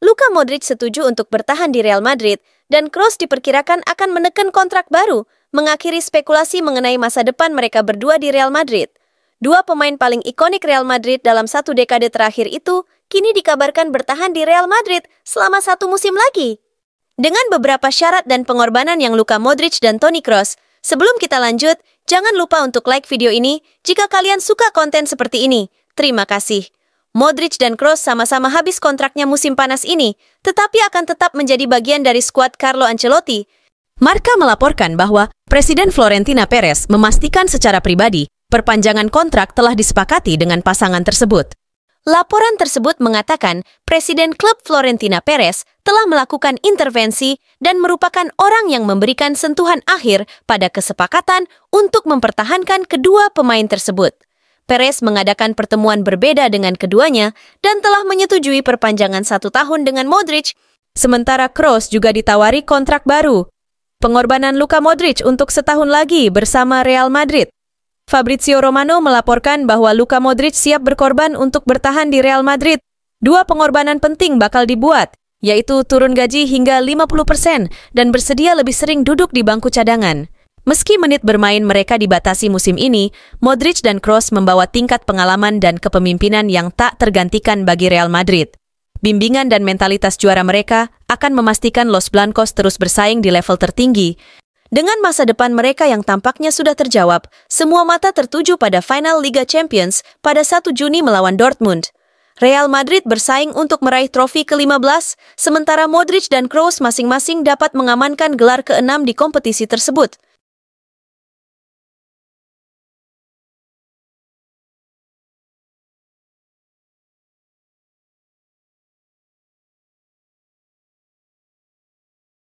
Luka Modric setuju untuk bertahan di Real Madrid dan Kroos diperkirakan akan menekan kontrak baru, mengakhiri spekulasi mengenai masa depan mereka berdua di Real Madrid. Dua pemain paling ikonik Real Madrid dalam satu dekade terakhir itu kini dikabarkan bertahan di Real Madrid selama satu musim lagi. Dengan beberapa syarat dan pengorbanan yang Luka Modric dan Toni Kroos, sebelum kita lanjut, jangan lupa untuk like video ini jika kalian suka konten seperti ini. Terima kasih. Modric dan Kroos sama-sama habis kontraknya musim panas ini, tetapi akan tetap menjadi bagian dari skuad Carlo Ancelotti. Marka melaporkan bahwa Presiden Florentina Perez memastikan secara pribadi perpanjangan kontrak telah disepakati dengan pasangan tersebut. Laporan tersebut mengatakan Presiden klub Florentina Perez telah melakukan intervensi dan merupakan orang yang memberikan sentuhan akhir pada kesepakatan untuk mempertahankan kedua pemain tersebut. Perez mengadakan pertemuan berbeda dengan keduanya dan telah menyetujui perpanjangan satu tahun dengan Modric, sementara Kroos juga ditawari kontrak baru. Pengorbanan Luka Modric untuk setahun lagi bersama Real Madrid Fabrizio Romano melaporkan bahwa Luka Modric siap berkorban untuk bertahan di Real Madrid. Dua pengorbanan penting bakal dibuat, yaitu turun gaji hingga 50% dan bersedia lebih sering duduk di bangku cadangan. Meski menit bermain mereka dibatasi musim ini, Modric dan Kroos membawa tingkat pengalaman dan kepemimpinan yang tak tergantikan bagi Real Madrid. Bimbingan dan mentalitas juara mereka akan memastikan Los Blancos terus bersaing di level tertinggi dengan masa depan mereka yang tampaknya sudah terjawab, semua mata tertuju pada final Liga Champions pada 1 Juni melawan Dortmund. Real Madrid bersaing untuk meraih trofi ke-15, sementara Modric dan Kroos masing-masing dapat mengamankan gelar ke-6 di kompetisi tersebut.